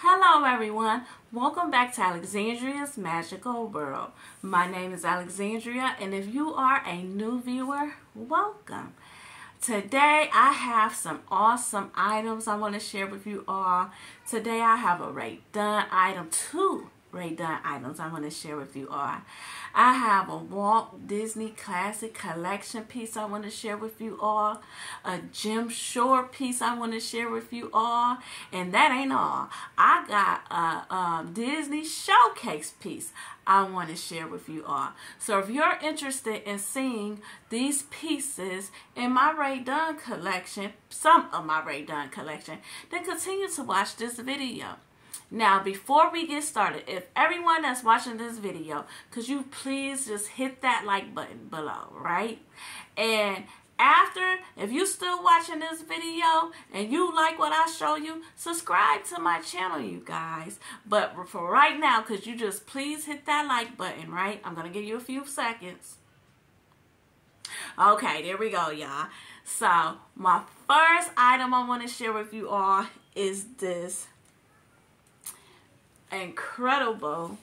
Hello everyone, welcome back to Alexandria's Magical World. My name is Alexandria and if you are a new viewer, welcome. Today I have some awesome items I want to share with you all. Today I have a Rae Dunn item, two Rae Dunn items I want to share with you all. I have a Walt Disney Classic Collection piece I want to share with you all. A Jim Shore piece I want to share with you all. And that ain't all. I got a, a Disney Showcase piece I want to share with you all. So if you're interested in seeing these pieces in my Rae Dunn collection, some of my Rae Dunn collection, then continue to watch this video. Now, before we get started, if everyone that's watching this video, could you please just hit that like button below, right? And after, if you're still watching this video and you like what I show you, subscribe to my channel, you guys. But for right now, could you just please hit that like button, right? I'm going to give you a few seconds. Okay, there we go, y'all. So, my first item I want to share with you all is this incredible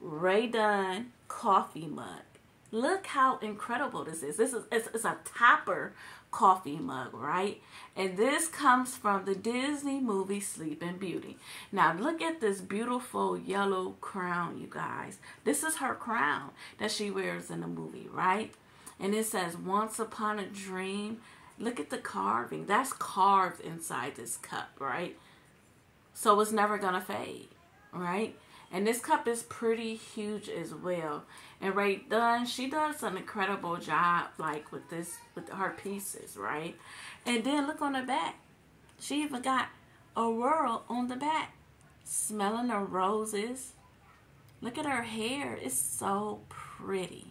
Rae Dunn coffee mug. Look how incredible this is. This is it's, it's a topper coffee mug, right? And this comes from the Disney movie Sleeping Beauty. Now look at this beautiful yellow crown, you guys. This is her crown that she wears in the movie, right? And it says Once Upon a Dream. Look at the carving. That's carved inside this cup, right? So it's never going to fade, right? And this cup is pretty huge as well. And Rae Dunn, she does an incredible job, like with this, with her pieces, right? And then look on the back. She even got a whirl on the back. Smelling the roses. Look at her hair. It's so pretty,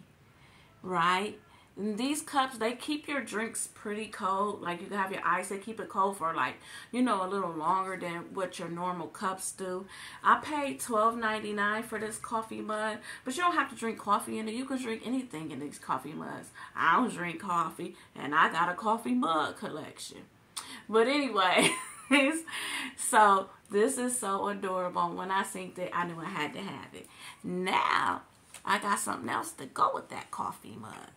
right? And these cups, they keep your drinks pretty cold. Like you can have your ice, they keep it cold for like, you know, a little longer than what your normal cups do. I paid $12.99 for this coffee mug, but you don't have to drink coffee in it. You can drink anything in these coffee mugs. I don't drink coffee, and I got a coffee mug collection. But anyway, so this is so adorable. When I synced it, I knew I had to have it. Now, I got something else to go with that coffee mug.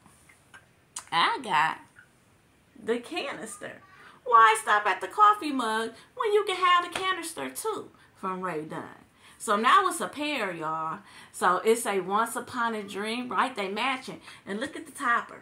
I got the canister. Why stop at the coffee mug when you can have the canister too from Rae Dunn? So now it's a pair, y'all. So it's a Once Upon a Dream, right? They matching. And look at the topper.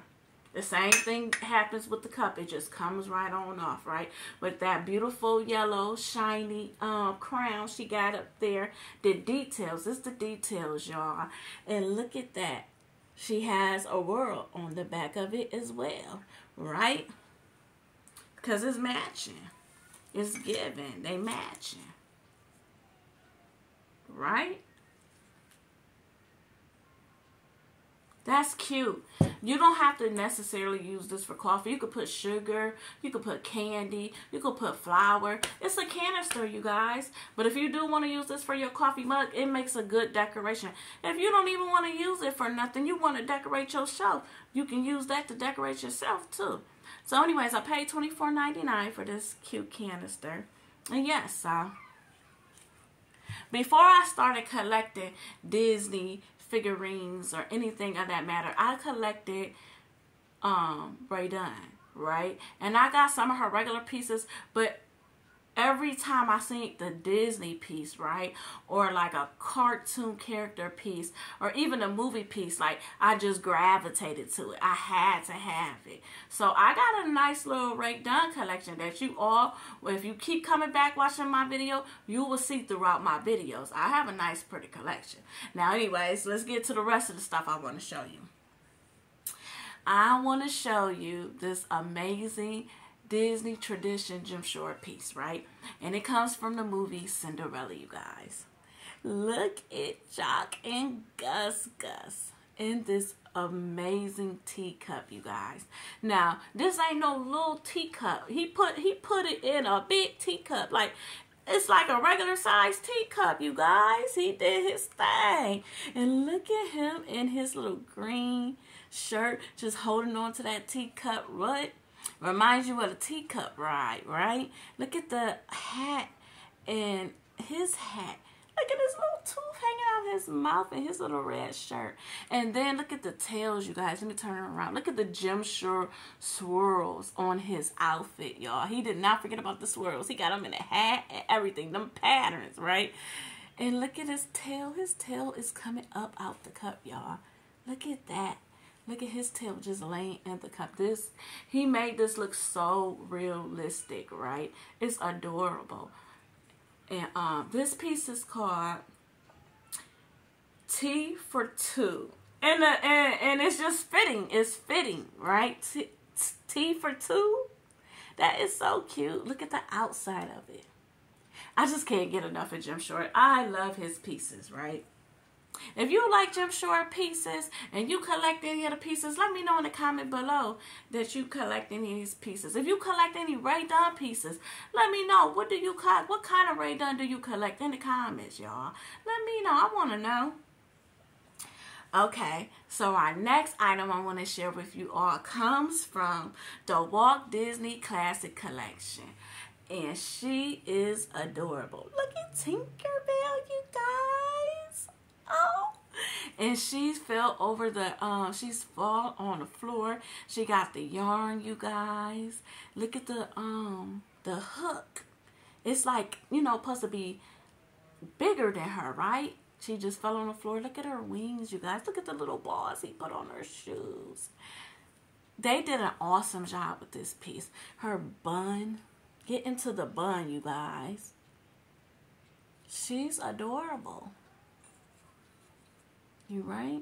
The same thing happens with the cup. It just comes right on off, right? With that beautiful yellow, shiny um, crown she got up there. The details. It's the details, y'all. And look at that she has a world on the back of it as well, right? Because it's matching. It's given. They matching. Right? That's cute. You don't have to necessarily use this for coffee. You could put sugar. You could put candy. You could put flour. It's a canister, you guys. But if you do want to use this for your coffee mug, it makes a good decoration. If you don't even want to use it for nothing, you want to decorate your shelf, you can use that to decorate yourself too. So anyways, I paid $24.99 for this cute canister. And yes, uh, before I started collecting Disney figurines or anything of that matter. I collected um Rae Dunn, right? And I got some of her regular pieces, but every time I see the Disney piece, right, or like a cartoon character piece, or even a movie piece, like I just gravitated to it. I had to have it. So I got a nice little Rae Dunn collection that you all, if you keep coming back watching my video, you will see throughout my videos. I have a nice, pretty collection. Now, anyways, let's get to the rest of the stuff I want to show you. I want to show you this amazing Disney tradition Jim Shore piece, right? And it comes from the movie Cinderella, you guys. Look at Jaq and Gus Gus in this amazing teacup, you guys. Now, this ain't no little teacup. He put he put it in a big teacup. Like it's like a regular sized teacup, you guys. He did his thing. And look at him in his little green shirt, just holding on to that teacup. What? Reminds you of a teacup ride, right? Look at the hat And his hat. Look at his little tooth hanging out his mouth and his little red shirt. And then look at the tails, you guys. Let me turn around. Look at the Jim Shore swirls on his outfit, y'all. He did not forget about the swirls. He got them in a hat and everything. Them patterns, right? And look at his tail. His tail is coming up out the cup, y'all. Look at that. Look at his tail just laying in the cup. This he made this look so realistic, right? It's adorable. And um, this piece is called Tea for Two. And, uh, and, and it's just fitting. It's fitting, right? T, Tea for Two. That is so cute. Look at the outside of it. I just can't get enough of Jim Shore. I love his pieces, right? If you like Jim Shore pieces and you collect any of the pieces, let me know in the comment below that you collect any of these pieces. If you collect any Rae Dunn pieces, let me know. What do you collect? What kind of Rae Dunn do you collect in the comments, y'all? Let me know. I want to know. Okay, so our next item I want to share with you all comes from the Walt Disney Classic Collection. And she is adorable. Look at Tinkerbell, you guys oh and she fell over the um she's fall on the floor. She got the yarn you guys. Look at the um the hook. It's like you know supposed to be bigger than her right? She just fell on the floor. Look at her wings you guys. Look at the little balls he put on her shoes. They did an awesome job with this piece. Her bun. Get into the bun you guys. She's adorable you right?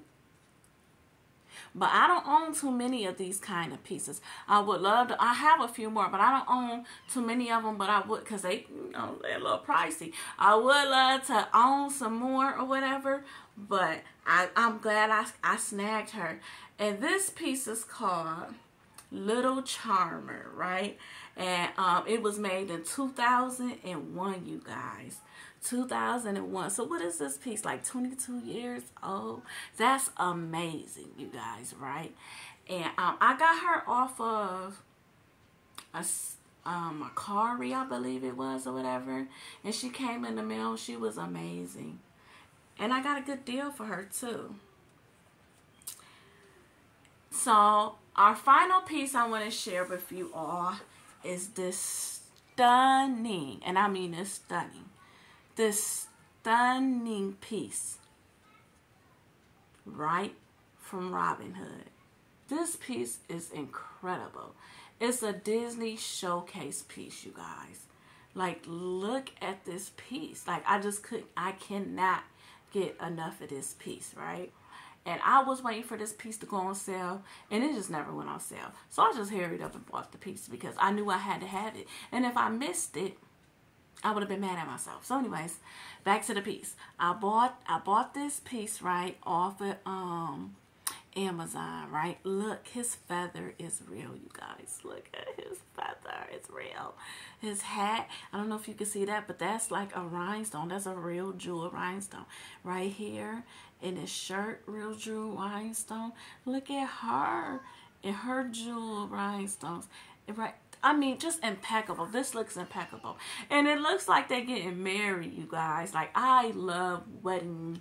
But I don't own too many of these kind of pieces. I would love to. I have a few more, but I don't own too many of them. But I would, cause they, you know, they're a little pricey. I would love to own some more or whatever. But I, I'm glad I, I snagged her. And this piece is called Little Charmer, right? And um, it was made in 2001, you guys. 2001. So what is this piece? Like 22 years old? That's amazing, you guys, right? And um, I got her off of a um, Mercari, I believe it was, or whatever. And she came in the mail. She was amazing. And I got a good deal for her, too. So, our final piece I want to share with you all is this stunning, and I mean it's stunning, this stunning piece right from Robin Hood. This piece is incredible. It's a Disney showcase piece, you guys. Like, look at this piece. Like, I just couldn't, I cannot get enough of this piece, right? And I was waiting for this piece to go on sale, and it just never went on sale. So I just hurried up and bought the piece because I knew I had to have it. And if I missed it, I would have been mad at myself. So anyways, back to the piece. I bought I bought this piece right off of um Amazon, right? Look, his feather is real, you guys. Look at his feather. It's real. His hat, I don't know if you can see that, but that's like a rhinestone. That's a real jewel rhinestone. Right here in his shirt, real jewel rhinestone. Look at her in her jewel rhinestones. Right I mean, just impeccable. This looks impeccable. And it looks like they're getting married, you guys. Like, I love wedding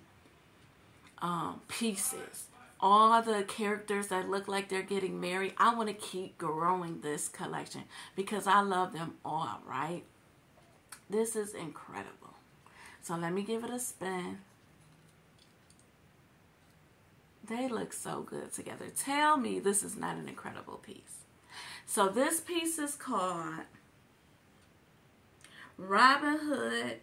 um, pieces. All the characters that look like they're getting married. I want to keep growing this collection because I love them all, right? This is incredible. So let me give it a spin. They look so good together. Tell me this is not an incredible piece. So this piece is called Robin Hood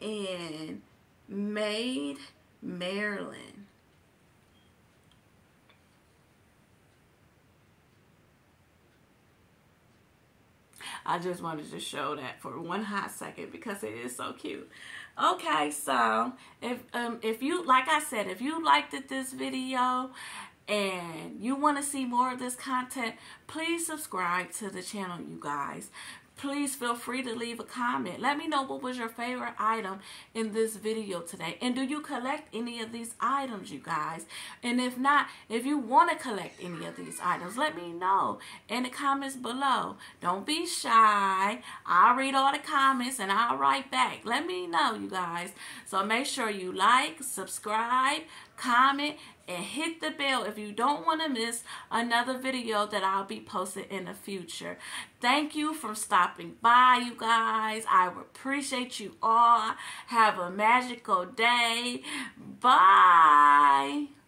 in Maid Marian. I just wanted to show that for one hot second because it is so cute. Okay, so if um if you like I said, if you liked it, this video and you want to see more of this content, please subscribe to the channel, you guys. please feel free to leave a comment. Let me know what was your favorite item in this video today. And do you collect any of these items, you guys? And if not, if you want to collect any of these items, let me know in the comments below. Don't be shy. I'll read all the comments and I'll write back. Let me know, you guys. So make sure you like, subscribe, comment, and hit the bell if you don't want to miss another video that I'll be posting in the future. Thank you for stopping by, you guys. I appreciate you all. Have a magical day. Bye.